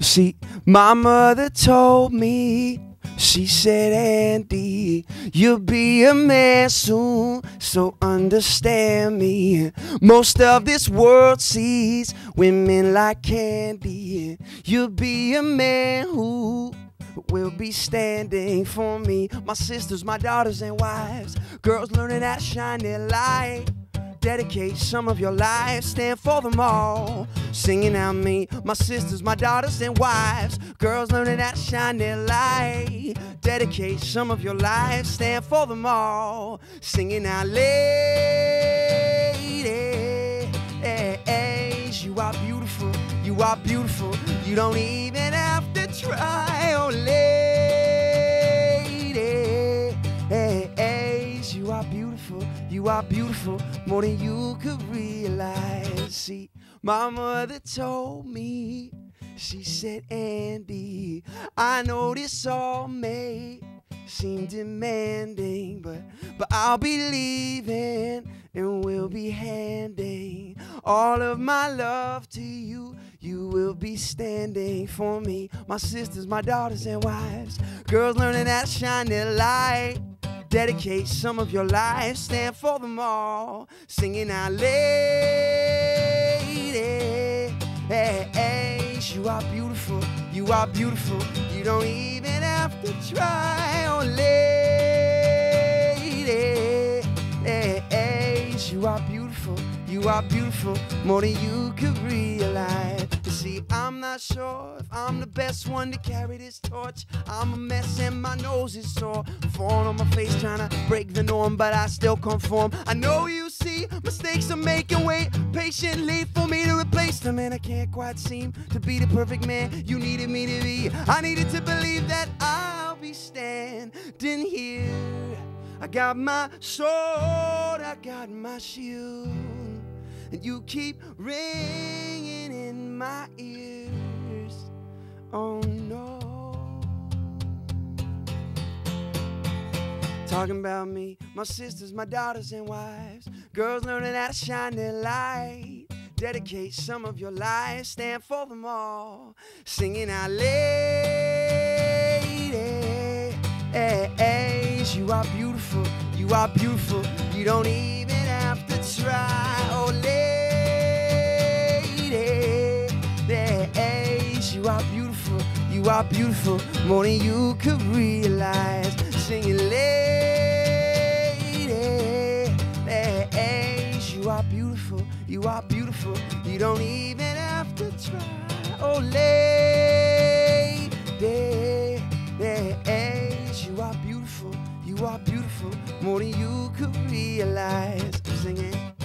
See, my mother told me, she said, Andy, you'll be a man soon, so understand me. Most of this world sees women like candy. You'll be a man who will be standing for me. My sisters, my daughters, and wives, girls learning how to shine their light dedicate some of your life, stand for them all. Singing out me, my sisters, my daughters, and wives, girls learning how to shine their light. Dedicate some of your life, stand for them all. Singing out, ladies, you are beautiful, you are beautiful, you don't even beautiful. You are beautiful more than you could realize. See, my mother told me, she said, Andy, I know this all may seem demanding, but but I'll be leaving and we'll be handing all of my love to you. You will be standing for me, my sisters, my daughters, and wives, girls learning that shine their light dedicate some of your life, stand for them all, singing out, lady, hey, hey, you are beautiful, you are beautiful, you don't even have to try, you are beautiful, you are beautiful, more than you could realize. You see, I'm not sure if I'm the best one to carry this torch. I'm a mess and my nose is sore. Falling on my face, trying to break the norm, but I still conform. I know you see mistakes I'm making. Wait patiently for me to replace them, and I can't quite seem to be the perfect man you needed me to be. I needed to believe that I'll be standing here. I got my sword, I got my shield, and you keep ringing in my ears. Oh no. Talking about me, my sisters, my daughters, and wives, girls learning how to shine their light. Dedicate some of your life, stand for them all, singing out, lady, are beautiful, you don't even have to try, oh lady, hey, you are beautiful, you are beautiful, more than you could realize, singing, lady, hey, you are beautiful, you are beautiful, you don't even have to try, oh lady, you are beautiful, more than you could realize. Singing.